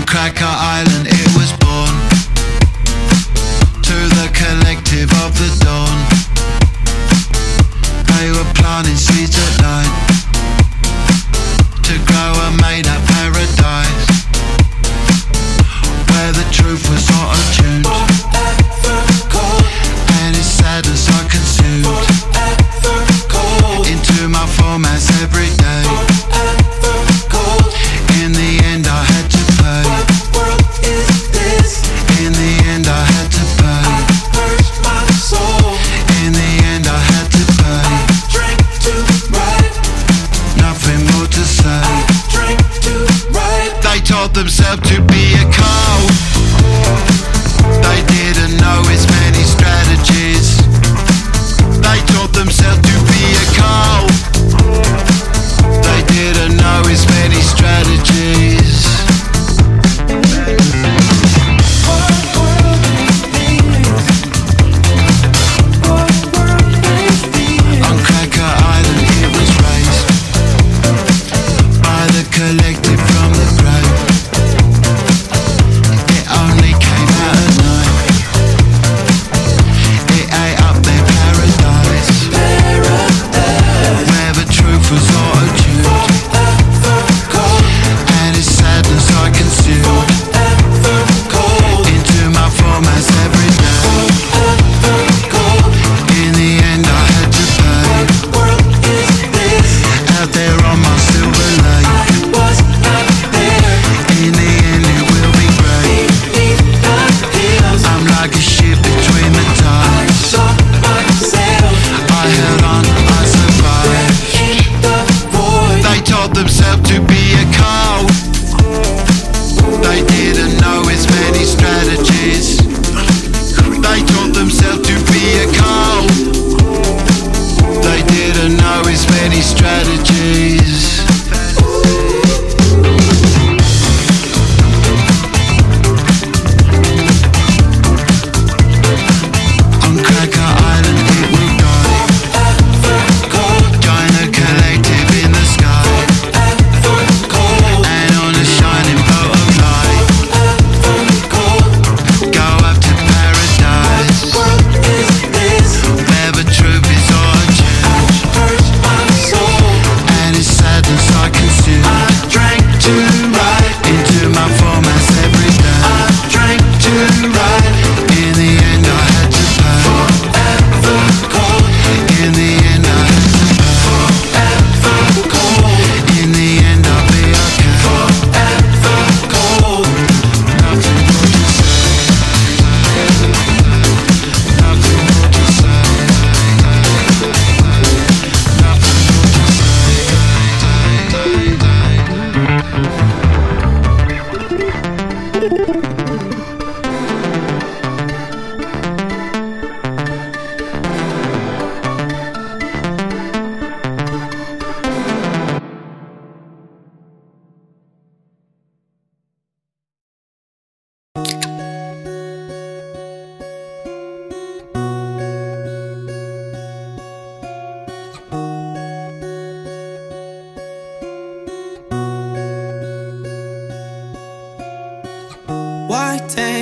From Cracker Island it was born. To the collective of the dawn. They were planting seeds at night. To grow a made-up paradise. Where the truth was not a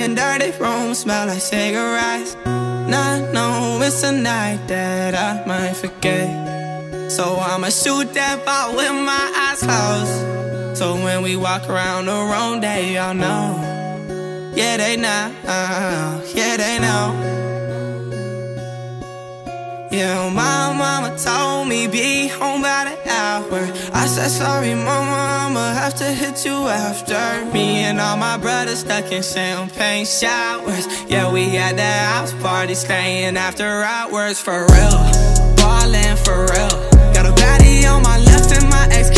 in dirty rooms smell like cigarettes. Not know it's a night that I might forget. So I'ma shoot that ball with my eyes closed. So when we walk around the room, they all know. Yeah, they know, yeah, they know. Yeah, my mama told me be home by the hour. I said, sorry, mama, I'ma have to hit you after. Me and all my brothers stuck in champagne showers. Yeah, we had that house party staying after hours for real. Ballin' for real. Got a baddie on my left and my ex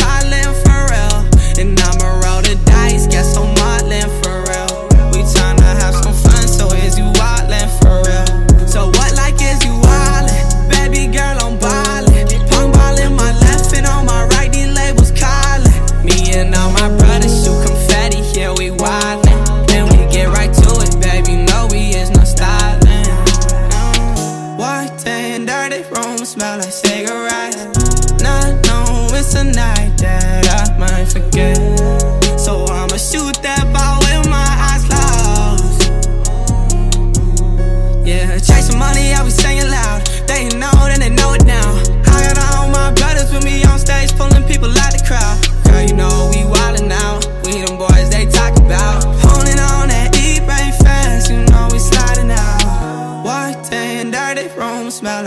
crowded room smell like cigarettes. Not know it's a night that I might forget. So I'ma shoot that ball with my eyes closed. Yeah, chasing money, I be singing loud. They know, and they know it now. I got all my brothers with me on stage Pulling people out the crowd. Girl, you know we wildin' out. We done boy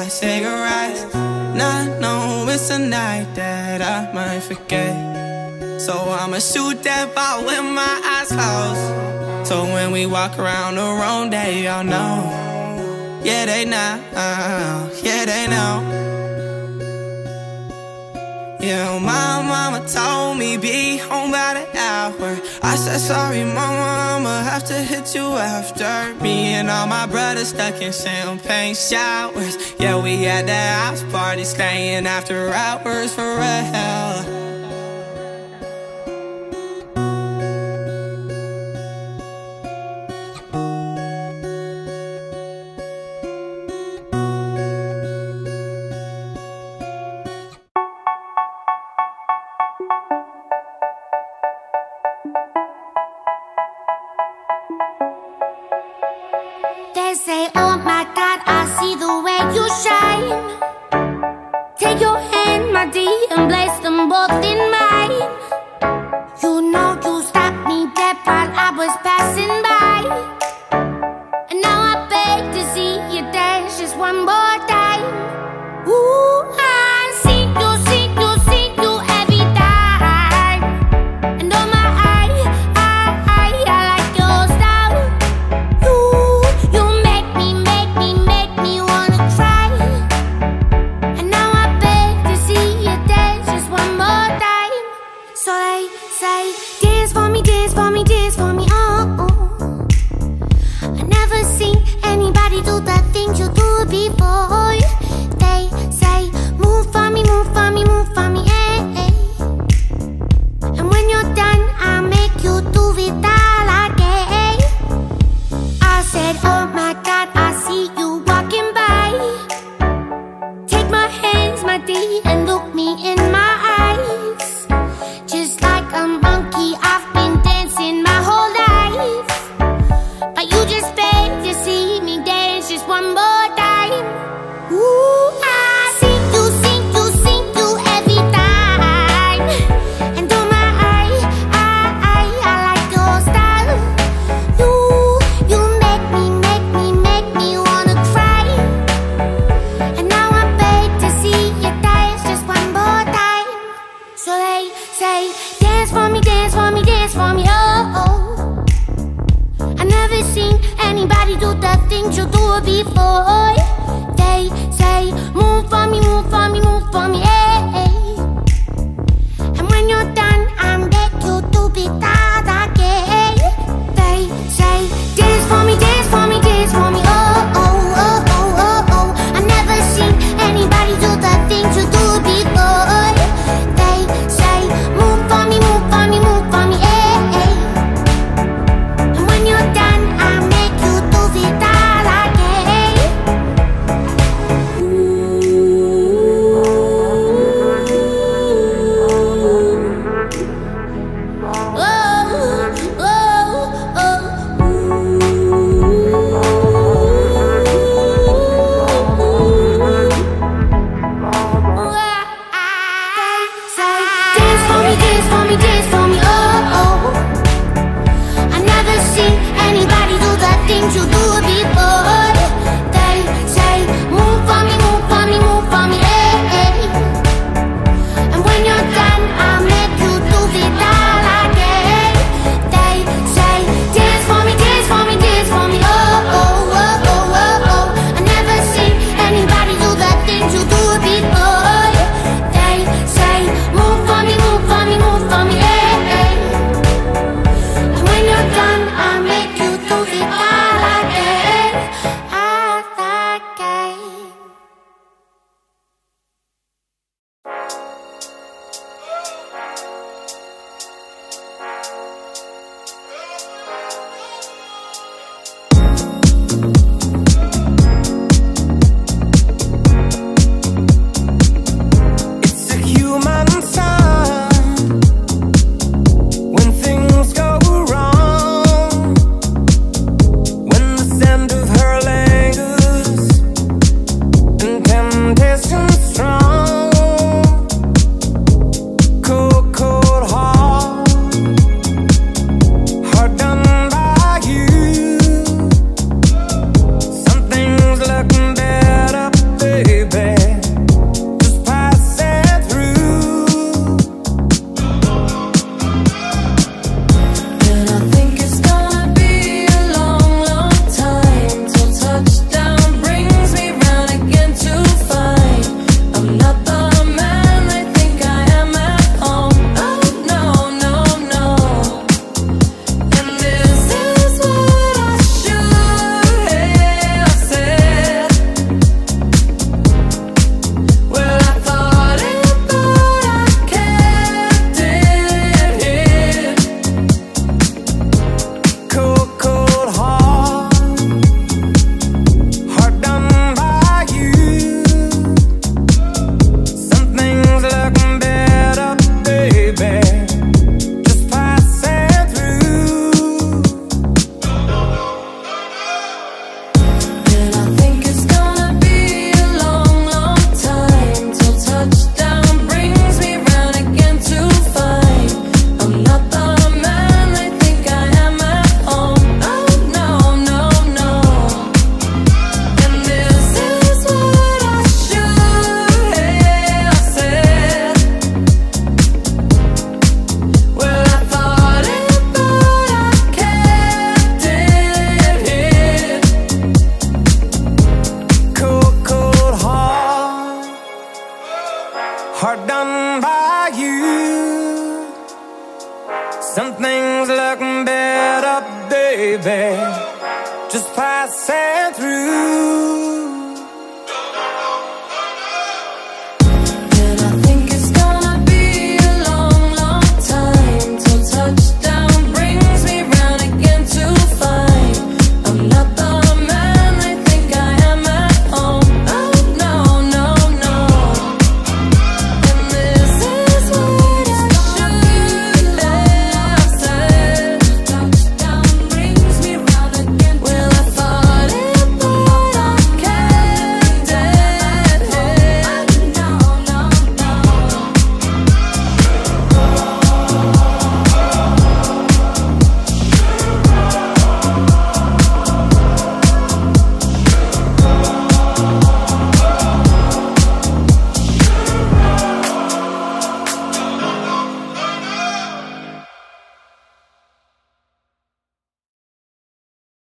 I say your eyes Not know it's a night that I might forget. So I'ma shoot that ball with my eyes closed So when we walk around the room, they all know. Yeah, they know, yeah, they know. Yeah, my mama told me be home by the hour. I said, sorry, mama, I'ma have to hit you after. Me and all my brothers stuck in champagne showers. Yeah, we had that house party, staying after hours for a hell. passing